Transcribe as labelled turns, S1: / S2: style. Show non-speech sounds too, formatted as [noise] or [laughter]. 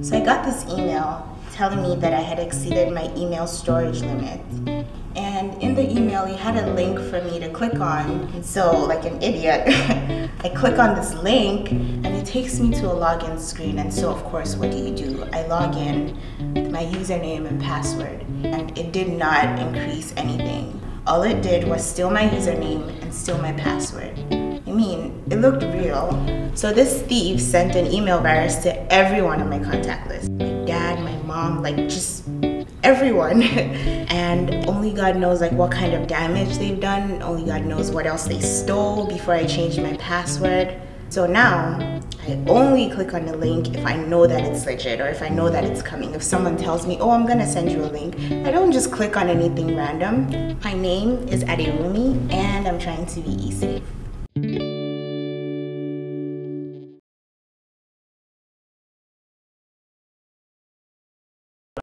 S1: So I got this email telling me that I had exceeded my email storage limit. And in the email, it had a link for me to click on. So, like an idiot, [laughs] I click on this link and it takes me to a login screen. And so, of course, what do you do? I log in with my username and password, and it did not increase anything. All it did was steal my username and steal my password. I mean, it looked real. So this thief sent an email virus to everyone on my contact list. My dad, my mom, like just everyone. [laughs] and only God knows like what kind of damage they've done. Only God knows what else they stole before I changed my password. So now I only click on the link if I know that it's legit or if I know that it's coming. If someone tells me, oh, I'm gonna send you a link, I don't just click on anything random. My name is Adirumi and I'm trying to be e-safe.